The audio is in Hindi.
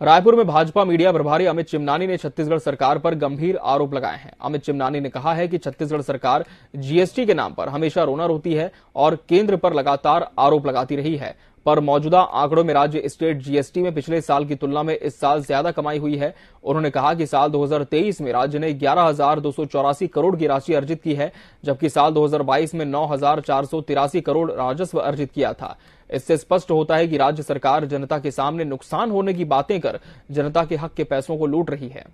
रायपुर में भाजपा मीडिया प्रभारी अमित चिमनानी ने छत्तीसगढ़ सरकार पर गंभीर आरोप लगाए हैं। अमित चिमनानी ने कहा है कि छत्तीसगढ़ सरकार जीएसटी के नाम पर हमेशा रोना रोती है और केंद्र पर लगातार आरोप लगाती रही है। पर मौजूदा आंकड़ों में राज्य स्टेट जीएसटी में पिछले साल की तुलना में इस साल ज़्यादा कमाई हुई है। उन्होंने कहा कि साल 2023 में राज्य ने ग्यारह करोड़ की राशि अर्जित की है, जबकि साल 2022 में नौ हज़ार चार सौ तिरासी करोड़ राजस्व अर्जित किया था। इससे स्पष्ट होता है कि राज्य सरकार जनता के सामने नुकसान होने की बातें कर जनता के हक के पैसों को लूट रही है।